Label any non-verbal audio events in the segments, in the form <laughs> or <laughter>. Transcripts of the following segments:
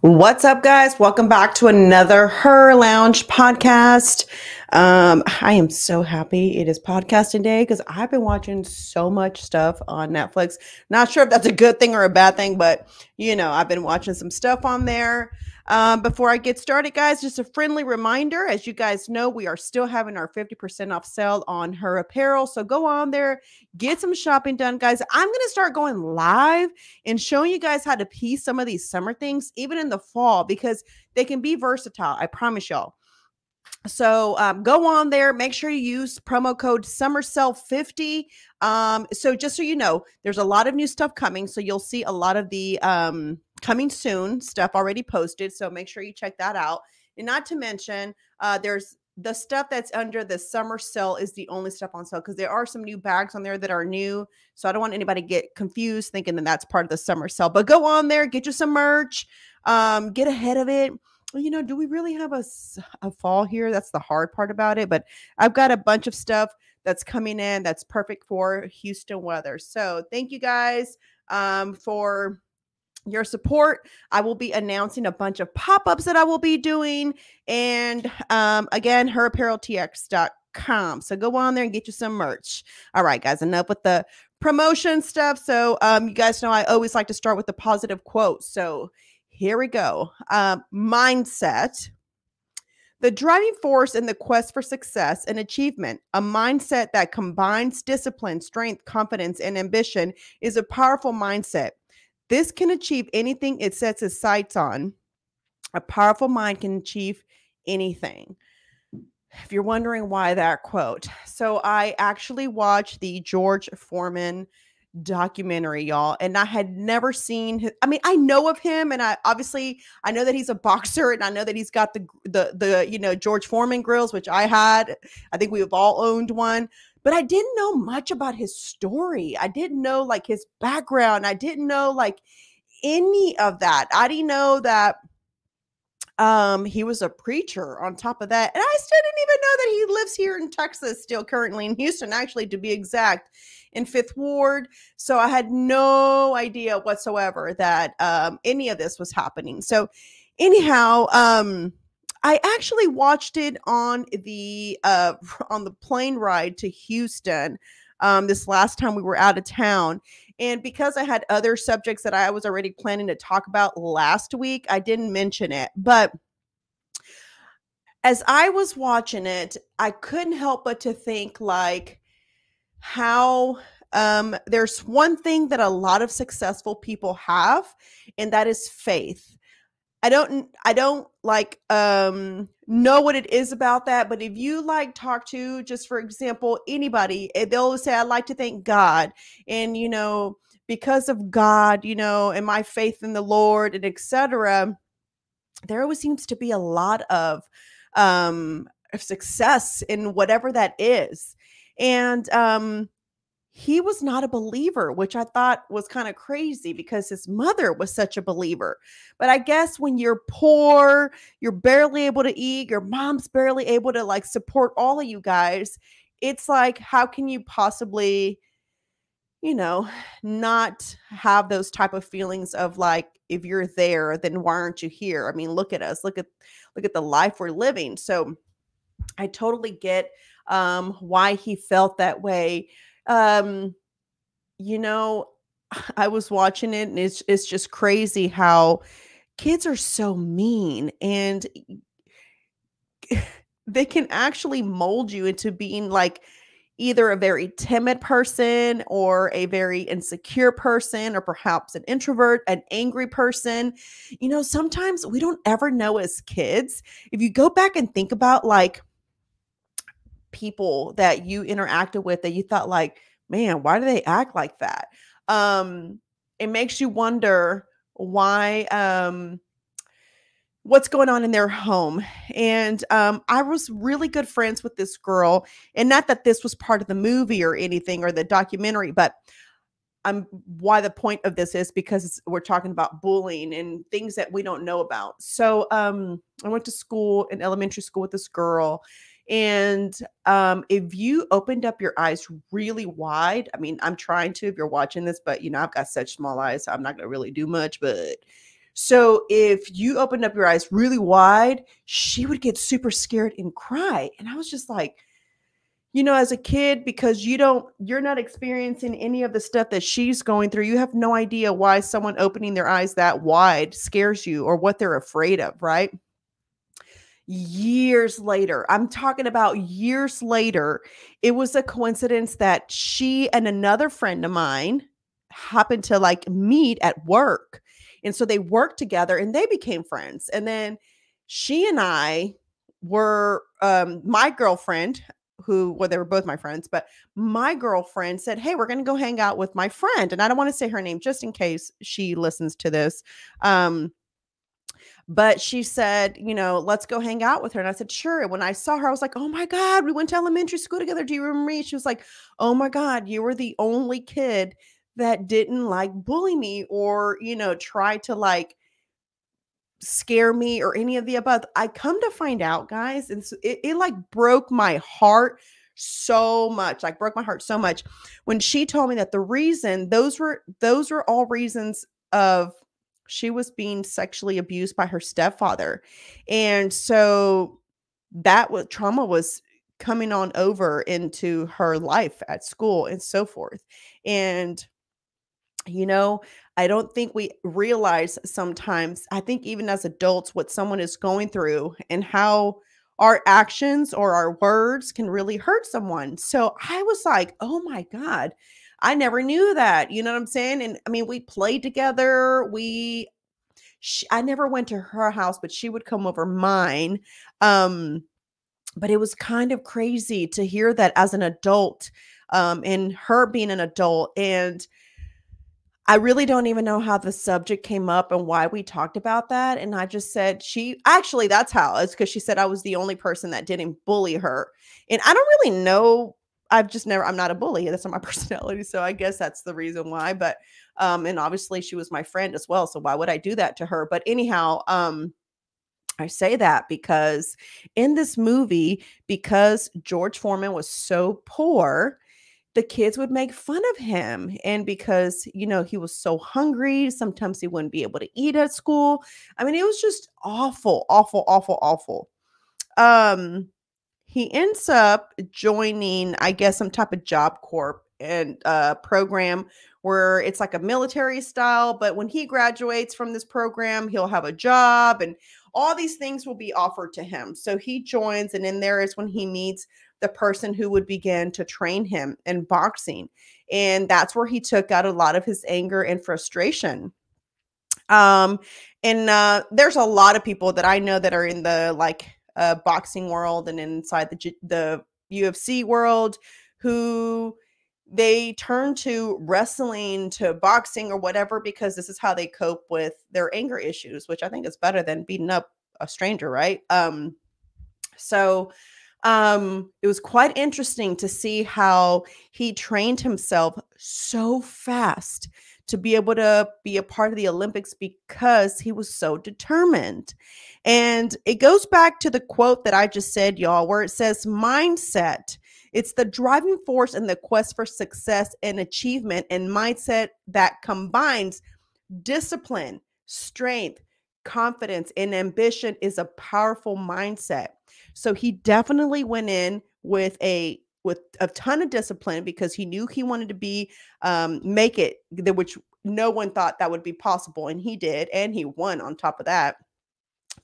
What's up, guys? Welcome back to another Herr Lounge podcast. Um, I am so happy it is podcasting day because I've been watching so much stuff on Netflix. Not sure if that's a good thing or a bad thing, but you know, I've been watching some stuff on there. Um, before I get started, guys, just a friendly reminder as you guys know, we are still having our 50% off sale on Herr apparel. So go on there, get some shopping done, guys. I'm going to start going live and showing you guys how to piece some of these summer things, even in the fall, because they can be versatile. I promise y'all. So um, go on there. Make sure you use promo code SummerSell50. Um, so just so you know, there's a lot of new stuff coming. So you'll see a lot of the um, coming soon stuff already posted. So make sure you check that out. And not to mention, uh, there's the stuff that's under the summer sale is the only stuff on sale because there are some new bags on there that are new. So I don't want anybody to get confused thinking that that's part of the summer sale. But go on there, get you some merch, um, get ahead of it. You know, do we really have a, a fall here? That's the hard part about it. But I've got a bunch of stuff that's coming in that's perfect for Houston weather. So thank you guys um, for your support. I will be announcing a bunch of pop ups that I will be doing. And um, again, herrappareltx.com. So go on there and get you some merch. All right, guys, enough with the promotion stuff. So um, you guys know I always like to start with the positive quote. So here we go. Um, mindset. The driving force in the quest for success and achievement, a mindset that combines discipline, strength, confidence, and ambition, is a powerful mindset. This can achieve anything it sets its sights on. A powerful mind can achieve anything. If you're wondering why that quote, so I actually watched the George Foreman documentary, y'all, and I had never seen his, I mean, I know of him, and I obviously I know that he's a <laughs> boxer, and I know that he's got the the the you know George Foreman grills, which I had. I think we've all owned one, but I didn't know much about his story. I didn't know like his background. I didn't know like any of that. I didn't know that um he was a preacher on top of that. And I still didn't even know that he lives here in Texas still currently in Houston actually to be exact in 5th Ward. So I had no idea whatsoever that um any of this was happening. So anyhow, um I actually watched it on the uh <laughs> on the plane ride to Houston um this last time we were out of town and because I had other subjects that I was already planning to talk about last week I didn't mention it but as I was watching it I couldn't help but to think like how um there's one thing that a lot of successful people have and that is faith. I don't I don't like um know what it is about that, but if you like talk to just for example anybody, eh, they'll say I like to thank God and you know because of God, you know, and my faith in the Lord and etc. There always seems to be a lot of um of success in whatever that is. And um he was not a believer, which I thought was kind of crazy because his mother was such a believer. But I guess when you're poor, you're barely able to eat, your mom's barely able to like support all of you guys. It's like, how can you possibly, you know, not have those type of feelings of like, if you're there, then why aren't you here? I mean, look at us, look at look at the life we're living. So I totally get um why he felt that way um you know <sighs> i was watching it and it's it's just crazy how kids are so mean and <sighs> they can actually mold you into being like either a very timid person or a very insecure person or perhaps an introvert an angry person. You know sometimes we don't ever know as kids. If you go back and think about like people that you interacted with that you thought like man why do they act like that? Um it makes you wonder why um what's going on in their home and um i was really good friends with this girl and not that this was part of the movie or anything or the documentary but I'm why the point of this is because we're talking about bullying and things that we don't know about. So um i went to school in elementary school with this girl and um, if you opened up your eyes really wide, I mean, I'm trying to if you're watching this, but you know, I've got such small eyes, so I'm not going to really do much. But So if you opened up your eyes really wide, she would get super scared and cry. And I was just like, you know, as a kid, because you don't, you're not experiencing any of the stuff that she's going through, you have no idea why someone opening their eyes that wide scares you or what they're afraid of, right? Years later, I'm talking about years later, it was a coincidence that she and another friend of mine happened to like meet at work. And so they worked together and they became friends. And then she and I were um my girlfriend who well they were both my friends but my girlfriend said hey we're going to go hang out with my friend and i don't want to say her name just in case she listens to this um but she said you know let's go hang out with her and i said sure and when i saw her i was like oh my god we went to elementary school together do you remember me she was like oh my god you were the only kid that didn't like bully me or you know try to like scare me or any of the above. I come to find out, guys, and it, it like broke my heart so much like broke my heart so much when she told me that the reason those were those were all reasons of she was being sexually abused by her stepfather and so that was trauma was coming on over into her life at school and so forth and you know I don't think we realize sometimes, I think even as adults, what someone is going through and how our actions or our words can really hurt someone. So I was like, oh my God, I never knew that. You know what I'm saying? And I mean, we played together. We, she, I never went to her house, but she would come over mine. Um, but it was kind of crazy to hear that as an adult, um, and her being an adult and I really don't even know how the subject came up and why we talked about that. And I just said, she actually, that's how it's because she said I was the only person that didn't bully her. And I don't really know. I've just never, I'm not a bully. That's not my <laughs> personality. So I guess that's the reason why. But, um, and obviously she was my friend as well. So why would I do that to her? But anyhow, um, I say that because in this movie, because George Foreman was so poor, the kids would make fun of him. And because, you know, he was so hungry, sometimes he wouldn't be able to eat at school. I mean, it was just awful, awful, awful, awful. Um, he ends up joining, I guess, some type of job corps and uh program where it's like a military style but when he graduates from this program he'll have a job and all these things will be offered to him so he joins and in there is when he meets the person who would begin to train him in boxing. And that's where he took out a lot of his anger and frustration. Um, and uh, there's a lot of people that I know that are in the like uh, boxing world and inside the the UFC world who they turn to wrestling to boxing or whatever because this is how they cope with their anger issues which i think is better than beating up a stranger right? Um so um it was quite interesting to see how he trained himself so fast to be able to be a part of the olympics because he was so determined. And it goes back to the quote that i just said y'all where it says mindset it's the driving force in the quest for success and achievement and mindset that combines discipline strength confidence and ambition is a powerful mindset. So he definitely went in with a with a ton of discipline because he knew he wanted to be um make it which no one thought that would be possible and he did and he won on top of that.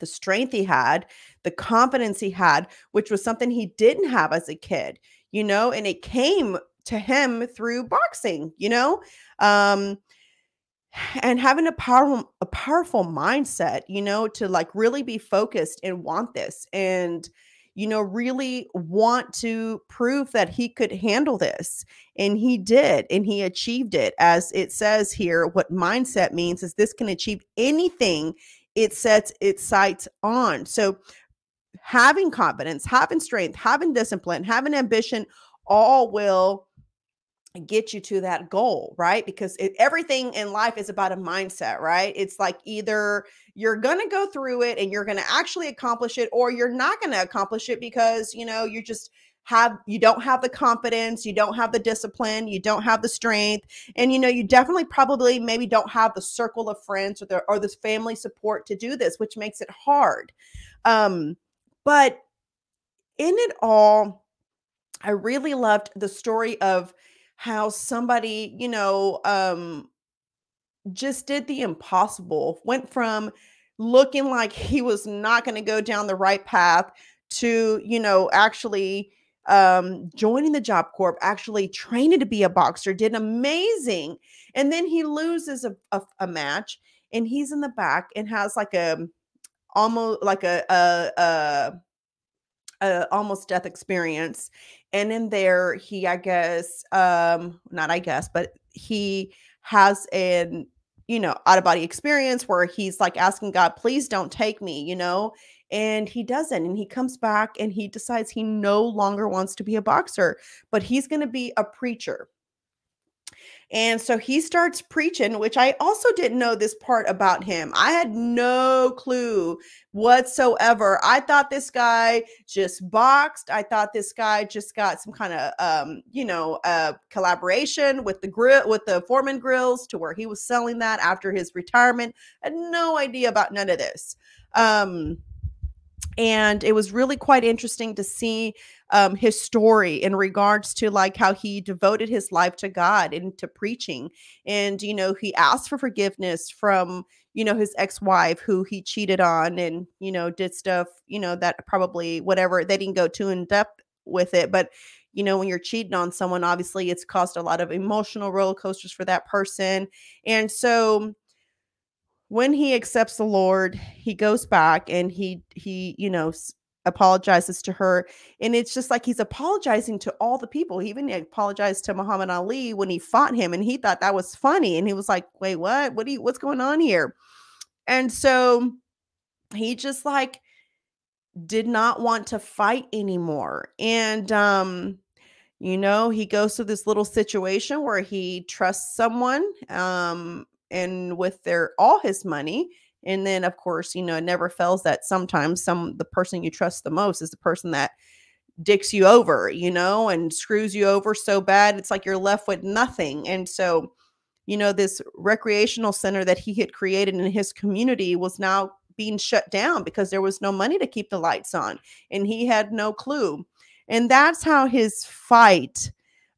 The strength he had the confidence he had which was something he didn't have as a kid you know and it came to him through boxing you know? Um and having a powerful a powerful mindset you know to like really be focused and want this and you know really want to prove that he could handle this and he did and he achieved it. As it says here what mindset means is this can achieve anything it sets its sights on. So having confidence having strength having discipline having ambition all will get you to that goal, right? Because it, everything in life is about a mindset, right? It's like either you're going to go through it and you're going to actually accomplish it or you're not going to accomplish it because, you know, you just have you don't have the confidence you don't have the discipline you don't have the strength and you know you definitely probably maybe don't have the circle of friends or the or this family support to do this which makes it hard um but in it all i really loved the story of how somebody you know um just did the impossible went from looking like <laughs> he was not going to go down the right path to you know actually um, joining the Job Corps, actually training to be a boxer, did amazing. And then he loses a, a, a match and he's in the back and has like a almost like a, a, a, a almost death experience. And in there, he, I guess, um, not I guess, but he has an you know out of body experience where he's like asking god please don't take me you know and he doesn't and he comes back and he decides he no longer wants to be a boxer but he's going to be a preacher and so he starts preaching, which I also didn't know this part about him. I had no clue whatsoever. I thought this guy just boxed. I thought this guy just got some kind of um, you know, uh collaboration with the grill with the Foreman grills to where he was selling that after his retirement. I had no idea about none of this. Um and it was really quite interesting to see um, his story in regards to like how he devoted his life to god and to preaching. And you know he asked for forgiveness from you know his ex-wife who he cheated on and you know did stuff you know that probably whatever they didn't go too in depth with it. But you know when you're cheating on someone obviously it's caused a lot of emotional roller coasters for that person. And so when he accepts the Lord, he goes back and he he you know apologizes to her and it's just like he's apologizing to all the people. He even apologized to muhammad ali when he fought him and he thought that was funny and he was like wait what? What do you what's going on here? And so he just like did not want to fight anymore and um you know he goes through this little situation where he trusts someone um and with their all his money and then of course you know it never fails that sometimes some the person you trust the most is the person that dicks you over you know and screws you over so bad it's like you're left with nothing. And so you know this recreational center that he had created in his community was now being shut down because there was no money to keep the lights on and he had no clue. And that's how his fight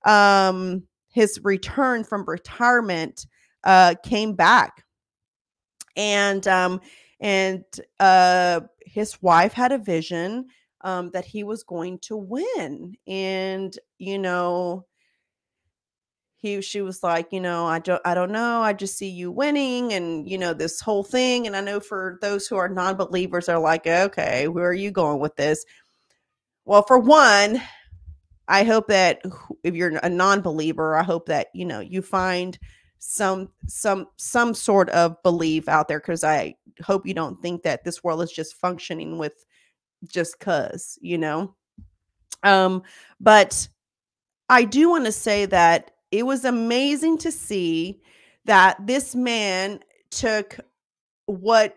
um his return from retirement uh, came back, and um, and uh, his wife had a vision um, that he was going to win, and you know he she was like you know i don't i don't know i just see you winning and you know this whole thing and i know for those who are non-believers are like okay where are you going with this? Well for one i hope that if you're a non-believer i hope that you know you find some some some sort of belief out there because i hope you don't think that this world is just functioning with just cuz you know? Um but i do want to say that it was amazing to see that this man took what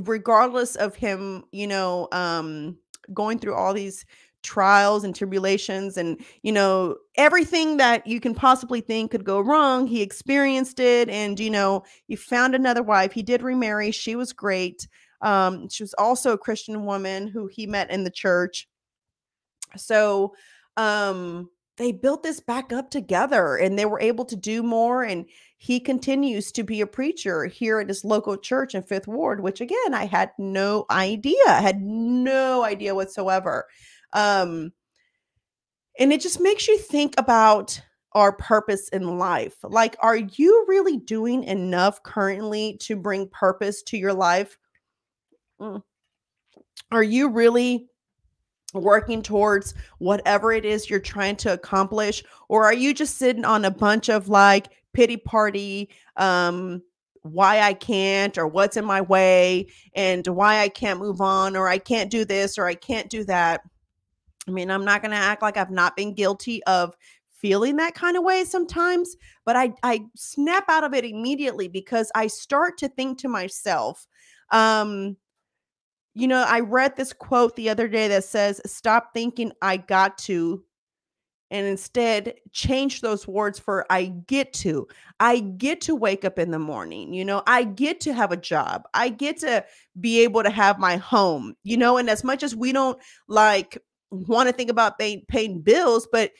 regardless of him you know um going through all these trials and tribulations and you know everything that you can possibly think could go wrong he experienced it and you know he found another wife he did remarry she was great um she was also a christian woman who he met in the church. So um they built this back up together and they were able to do more and he continues to be a preacher here at his local church in fifth ward which again i had no idea had no idea whatsoever um, and it just makes you think about our purpose in life. Like, are you really doing enough currently to bring purpose to your life? Mm. Are you really working towards whatever it is you're trying to accomplish? Or are you just sitting on a bunch of like pity party, um, why I can't, or what's in my way, and why I can't move on, or I can't do this, or I can't do that? I mean, I'm not going to act like I've not been guilty of feeling that kind of way sometimes, but I I snap out of it immediately because I start to think to myself, um, you know, I read this quote the other day that says, Stop thinking I got to, and instead change those words for I get to. I get to wake up in the morning, you know, I get to have a job, I get to be able to have my home, you know, and as much as we don't like want to think about paying, paying bills, but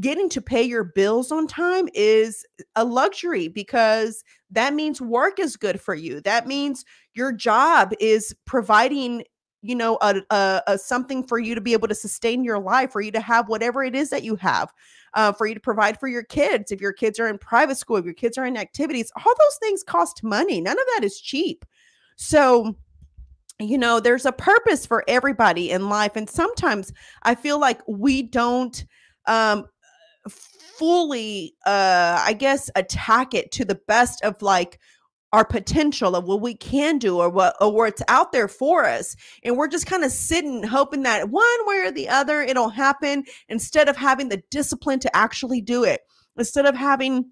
getting to pay your bills on time is a luxury because that means work is good for you. That means your job is providing you know a, a, a, something for you to be able to sustain your life for you to have whatever it is that you have uh, for you to provide for your kids if your kids are in private school if your kids are in activities all those things cost money none of that is cheap so you know there's a purpose for everybody in life and sometimes i feel like we don't um fully uh i guess attack it to the best of like our potential of what we can do or what or what's out there for us and we're just kind of sitting hoping that one way or the other it'll happen instead of having the discipline to actually do it instead of having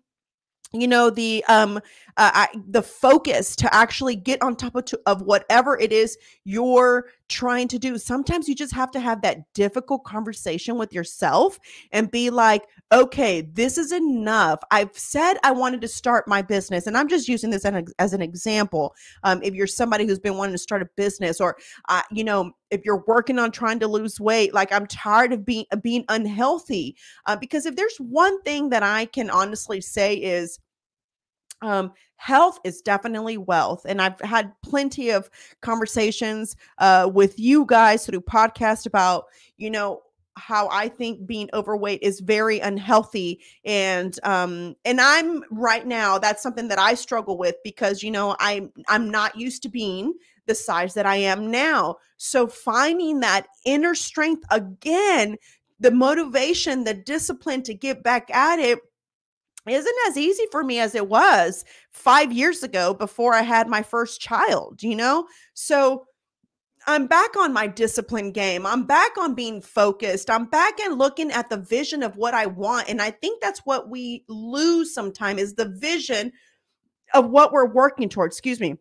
you know the um uh, I, the focus to actually get on top of, to, of whatever it is you're trying to do. Sometimes you just have to have that difficult conversation with yourself and be like okay this is enough. I've said i wanted to start my business and i'm just using this as an, example um, if you're somebody who's been wanting to start a business or uh, you know if you're working on trying to lose weight like i'm tired of being of being unhealthy uh, because if there's one thing that i can honestly say is um, health is definitely wealth and i've had plenty of conversations uh, with you guys through podcast about you know how i think being overweight is very unhealthy and um and i'm right now that's something that i struggle with because you know i'm i'm not used to being the size that i am now. So finding that inner strength again the motivation the discipline to get back at it isn't as easy for me as it was five years ago before I had my first child, you know? So I'm back on my discipline game. I'm back on being focused. I'm back and looking at the vision of what I want. And I think that's what we lose sometimes is the vision of what we're working towards. Excuse me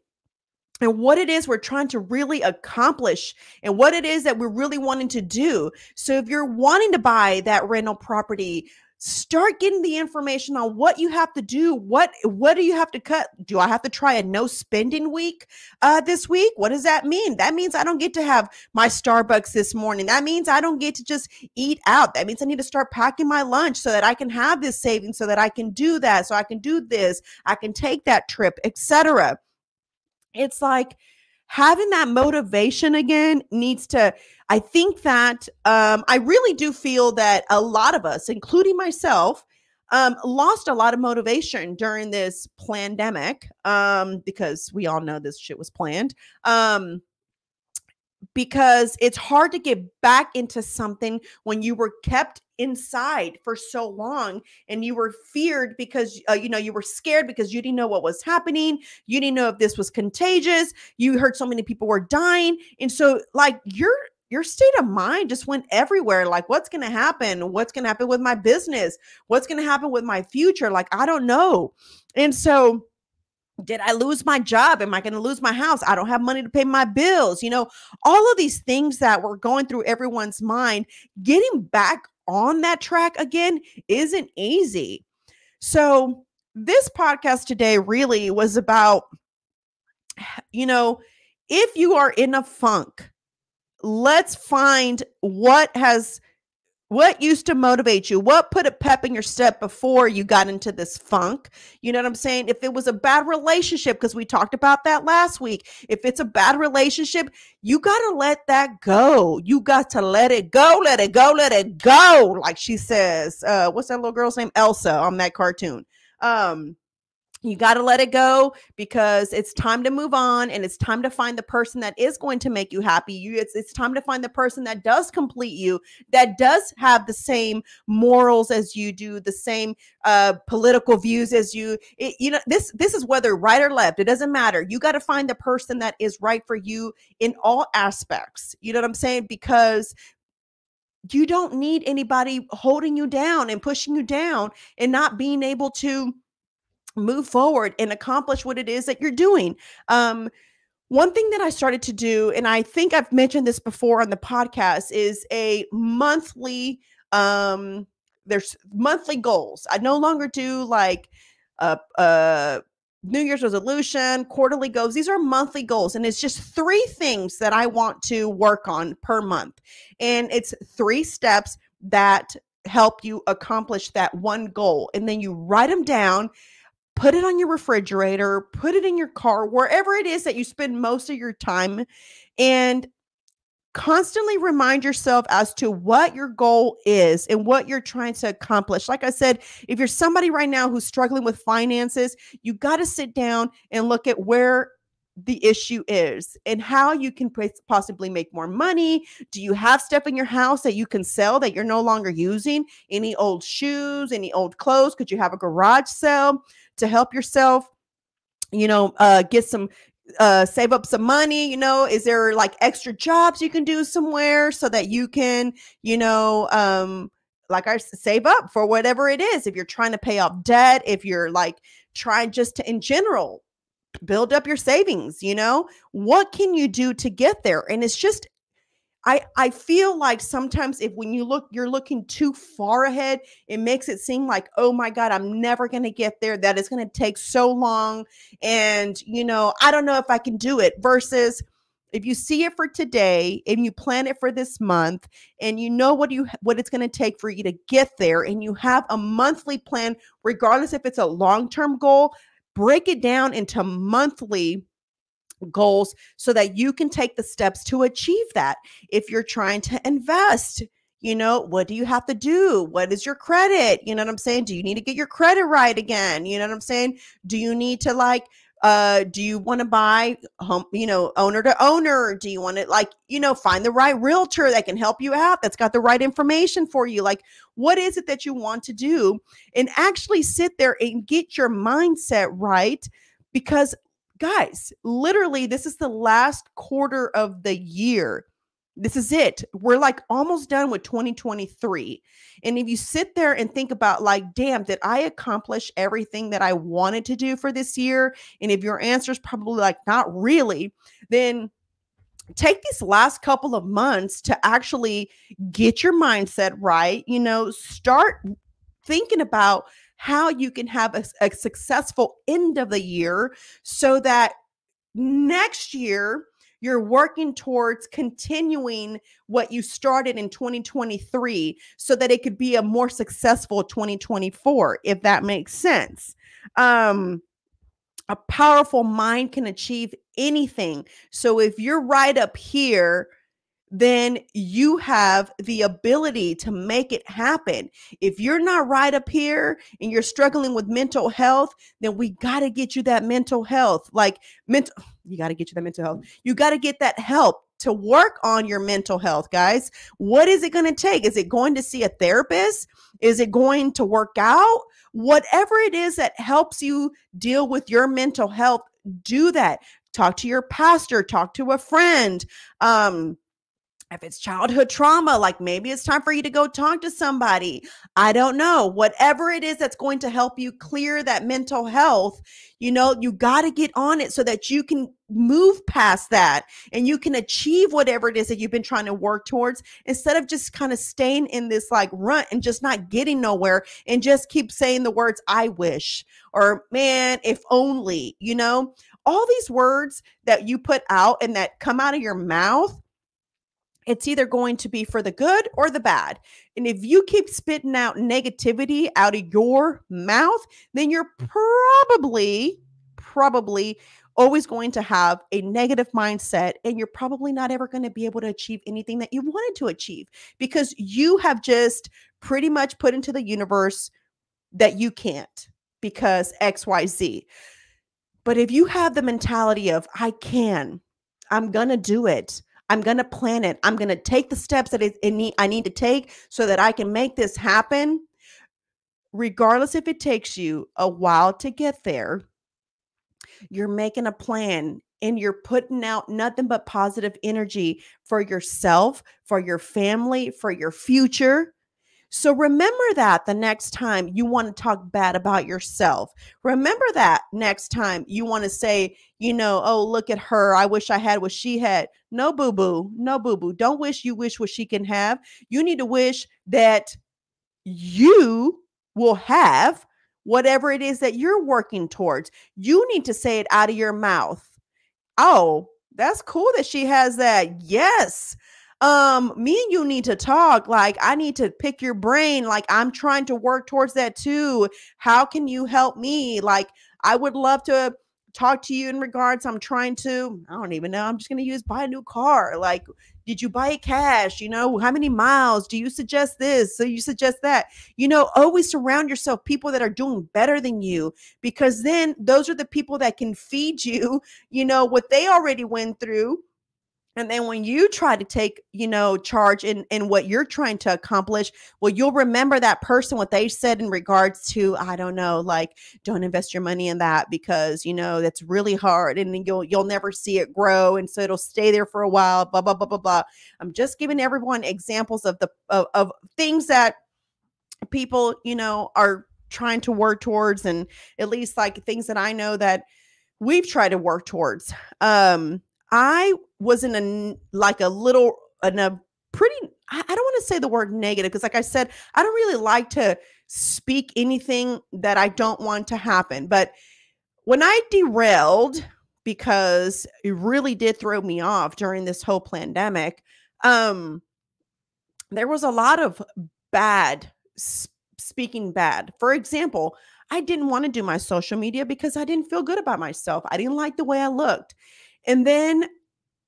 and what it is we're trying to really accomplish and what it is that we're really wanting to do. So if you're wanting to buy that rental property, start getting the information on what you have to do what what do you have to cut? Do i have to try a no spending week uh this week? What does that mean? That means i don't get to have my starbucks this morning. That means i don't get to just eat out. That means i need to start packing my lunch so that i can have this savings so that i can do that so i can do this i can take that trip etc it's like having that motivation again needs to i think that um, i really do feel that a lot of us including myself um, lost a lot of motivation during this pandemic um, because we all know this shit was planned um, because it's hard to get back into something when you were kept inside for so long and you were feared because uh, you know you were scared because you didn't know what was happening you didn't know if this was contagious you heard so many people were dying and so like your your state of mind just went everywhere like what's going to happen what's going to happen with my business what's going to happen with my future like i don't know and so did I lose my job? Am I going to lose my house? I don't have money to pay my bills. You know, all of these things that were going through everyone's mind, getting back on that track again isn't easy. So, this podcast today really was about, you know, if you are in a funk, let's find what has what used to motivate you? What put a pep in your step before you got into this funk? You know what I'm saying? If it was a bad relationship, because we talked about that last week, if it's a bad relationship, you got to let that go. You got to let it go, let it go, let it go. Like she says, uh, what's that little girl's name? Elsa on that cartoon. Um, you got to let it go because it's time to move on and it's time to find the person that is going to make you happy. You it's, it's time to find the person that does complete you that does have the same morals as you do the same uh, political views as you. It, you know this this is whether right or left. It doesn't matter. You got to find the person that is right for you in all aspects. You know what i'm saying? Because you don't need anybody holding you down and pushing you down and not being able to move forward and accomplish what it is that you're doing. Um, one thing that I started to do, and I think I've mentioned this before on the podcast, is a monthly um there's monthly goals. I no longer do like a, a New Year's resolution, quarterly goals. These are monthly goals. And it's just three things that I want to work on per month. And it's three steps that help you accomplish that one goal. And then you write them down, put it on your refrigerator, put it in your car, wherever it is that you spend most of your time. And constantly remind yourself as to what your goal is and what you're trying to accomplish. Like I said, if you're somebody right now who's struggling with finances, you got to sit down and look at where the issue is and how you can possibly make more money. Do you have stuff in your house that you can sell that you're no longer using? Any old shoes, any old clothes? Could you have a garage sale to help yourself? you know uh get some uh save up some money you know is there like extra jobs you can do somewhere so that you can you know um like I save up for whatever it is if you're trying to pay off debt if you're like trying just to in general build up your savings you know what can you do to get there and it's just I I feel like sometimes if when you look you're looking too far ahead, it makes it seem like, "Oh my god, I'm never going to get there. That is going to take so long and, you know, I don't know if I can do it." Versus if you see it for today and you plan it for this month and you know what you what it's going to take for you to get there and you have a monthly plan regardless if it's a long-term goal, break it down into monthly goals so that you can take the steps to achieve that. If you're trying to invest, you know, what do you have to do? What is your credit? You know what I'm saying? Do you need to get your credit right again? You know what I'm saying? Do you need to like uh do you want to buy home you know owner to owner do you want to like you know find the right realtor that can help you out that's got the right information for you like what is it that you want to do and actually sit there and get your mindset right because guys, literally, this is the last quarter of the year. This is it. We're like almost done with 2023. And if you sit there and think about, like, damn, did I accomplish everything that I wanted to do for this year? And if your answer is probably like, not really, then take these last couple of months to actually get your mindset right. You know, start thinking about how you can have a, a successful end of the year so that next year you're working towards continuing what you started in 2023 so that it could be a more successful 2024 if that makes sense. Um a powerful mind can achieve anything. So if you're right up here then you have the ability to make it happen. If you're not right up here and you're struggling with mental health, then we got to get you that mental health. Like mental <sighs> you got to get you that mental health. You got to get that help to work on your mental health, guys. What is it going to take? Is it going to see a therapist? Is it going to work out? Whatever it is that helps you deal with your mental health, do that. Talk to your pastor, talk to a friend. Um if it's childhood trauma, like maybe it's time for you to go talk to somebody. I don't know. Whatever it is that's going to help you clear that mental health, you know, you got to get on it so that you can move past that and you can achieve whatever it is that you've been trying to work towards instead of just kind of staying in this like run and just not getting nowhere and just keep saying the words, I wish or man, if only, you know, all these words that you put out and that come out of your mouth it's either going to be for the good or the bad. And if you keep spitting out negativity out of your mouth, then you're mm. probably, probably always going to have a negative mindset and you're probably not ever going to be able to achieve anything that you wanted to achieve because you have just pretty much put into the universe that you can't because XYZ. But if you have the mentality of, I can, I'm going to do it. I'm going to plan it. I'm going to take the steps that it, it need, I need to take so that I can make this happen. Regardless if it takes you a while to get there, you're making a plan and you're putting out nothing but positive energy for yourself, for your family, for your future, So remember that the next time you want to talk bad about yourself. Remember that next time you want to say, you know, oh, look at her. I wish I had what she had. No, boo boo. No, boo boo. Don't wish you wish what she can have. You need to wish that you will have whatever it is that you're working towards. You need to say it out of your mouth. Oh, that's cool that she has that. Yes um me and you need to talk like i need to pick your brain like i'm trying to work towards that too how can you help me? Like i would love to talk to you in regards i'm trying to i don't even know i'm just going to use buy a new car like did you buy it cash? You know how many miles? Do you suggest this? So you suggest that. You know always surround yourself people that are doing better than you because then those are the people that can feed you you know what they already went through and then when you try to take, you know, charge in in what you're trying to accomplish, well, you'll remember that person what they said in regards to, I don't know, like don't invest your money in that because you know that's really hard and you'll you'll never see it grow, and so it'll stay there for a while. Blah blah blah blah blah. I'm just giving everyone examples of the of, of things that people, you know, are trying to work towards, and at least like things that I know that we've tried to work towards. Um, I was in a like a little in a pretty I, don't want to say the word negative because like I said, I don't really like to speak anything that I don't want to happen. But when I derailed, because it really did throw me off during this whole pandemic, um, there was a lot of bad speaking bad. For example, I didn't want to do my social media because I didn't feel good about myself. I didn't like the way I looked. And then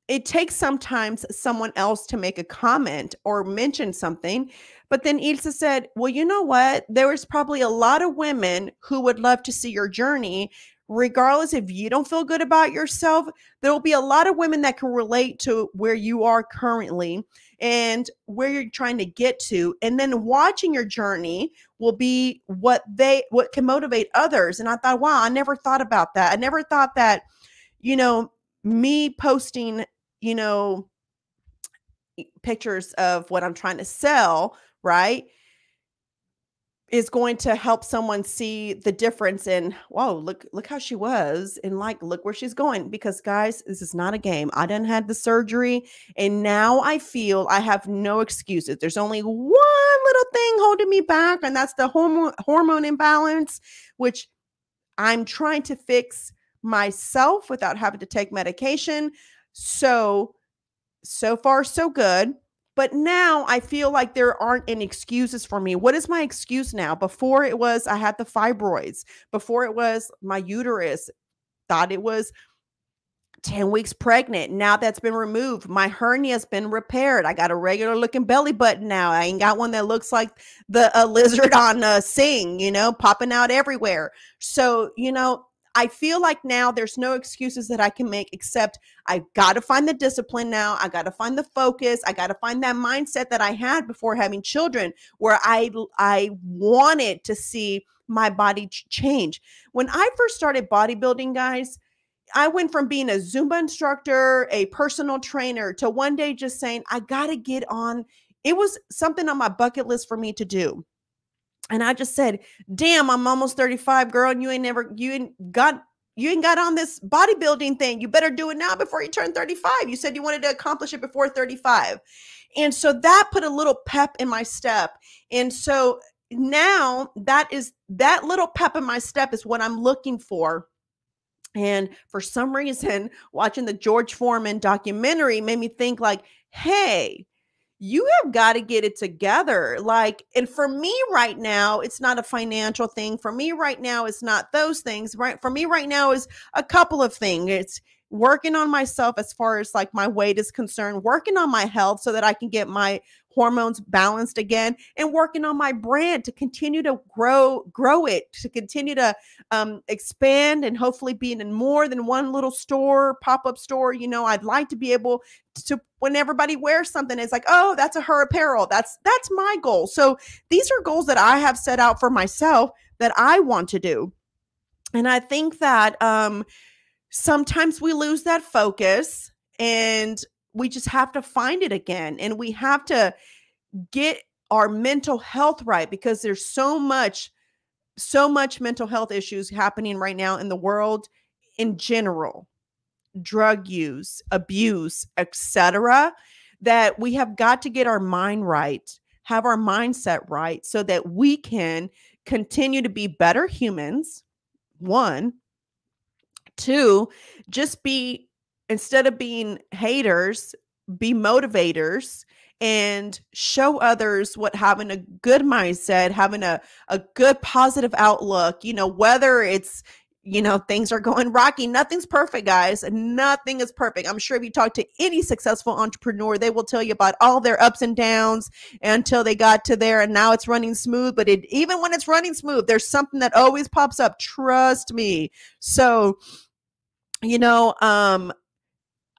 it takes sometimes someone else to make a comment or mention something. But then Ilsa said, Well, you know what? There is probably a lot of women who would love to see your journey. Regardless if you don't feel good about yourself, there will be a lot of women that can relate to where you are currently and where you're trying to get to. And then watching your journey will be what they what can motivate others. And I thought, wow, I never thought about that. I never thought that, you know, me posting, you know, pictures of what I'm trying to sell, right? is going to help someone see the difference in whoa look look how she was and like look where she's going because guys this is not a game i done had the surgery and now i feel i have no excuses there's only one little thing holding me back and that's the hormone hormone imbalance which i'm trying to fix myself without having to take medication. So, so far, so good. But now I feel like there aren't any excuses for me. What is my excuse now? Before it was I had the fibroids, before it was my uterus, thought it was 10 weeks pregnant. Now that's been removed. My hernia's been repaired. I got a regular looking belly button now. I ain't got one that looks like the a lizard on a sing, you know, popping out everywhere. So, you know, I feel like now there's no excuses that I can make except I've got to find the discipline now. I got to find the focus. I got to find that mindset that I had before having children where I I wanted to see my body change. When I first started bodybuilding, guys, I went from being a Zumba instructor, a personal trainer to one day just saying, I got to get on. It was something on my bucket list for me to do. And I just said, damn, I'm almost 35, girl, and you ain't never, you ain't got, you ain't got on this bodybuilding thing. You better do it now before you turn 35. You said you wanted to accomplish it before 35. And so that put a little pep in my step. And so now that is that little pep in my step is what I'm looking for. And for some reason, watching the George Foreman documentary made me think like, hey, you have got to get it together. Like, and for me right now, it's not a financial thing. For me right now, it's not those things. Right. For me right now is a couple of things. It's working on myself as far as like my weight is concerned, working on my health so that I can get my hormones balanced again and working on my brand to continue to grow grow it to continue to um, expand and hopefully be in more than one little store pop-up store you know i'd like to be able to when everybody wears something it's like oh that's a Herr apparel. That's that's my goal. So these are goals that i have set out for myself that i want to do. And i think that um sometimes we lose that focus and we just have to find it again and we have to get our mental health right because there's so much so much mental health issues happening right now in the world in general drug use abuse etc that we have got to get our mind right have our mindset right so that we can continue to be better humans one two just be instead of being haters be motivators and show others what having a good mindset, having a, a good positive outlook, you know, whether it's, you know, things are going rocky. Nothing's perfect, guys. Nothing is perfect. I'm sure if you talk to any successful entrepreneur, they will tell you about all their ups and downs until they got to there and now it's running smooth. But it, even when it's running smooth, there's something that always pops up. Trust me. So, you know, um,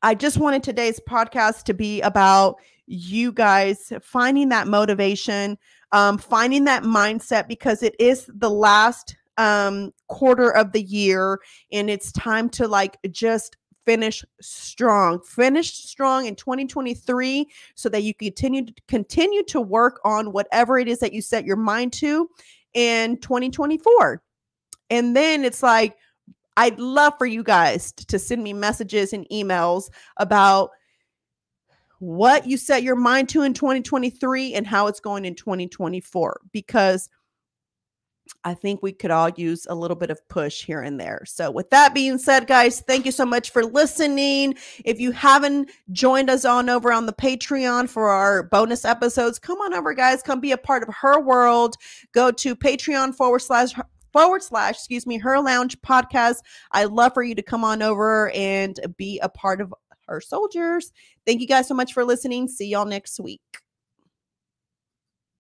I just wanted today's podcast to be about you guys finding that motivation, um, finding that mindset because it is the last um, quarter of the year and it's time to like just finish strong. Finish strong in 2023 so that you continue to continue to work on whatever it is that you set your mind to in 2024 and then it's like i'd love for you guys to send me messages and emails about what you set your mind to in 2023 and how it's going in 2024 because I think we could all use a little bit of push here and there. So, with that being said, guys, thank you so much for listening. If you haven't joined us on over on the Patreon for our bonus episodes, come on over, guys. Come be a part of her world. Go to Patreon forward slash forward slash, excuse me, Herr Lounge podcast. I'd love for you to come on over and be a part of her soldiers. Thank you guys so much for listening. See y'all next week.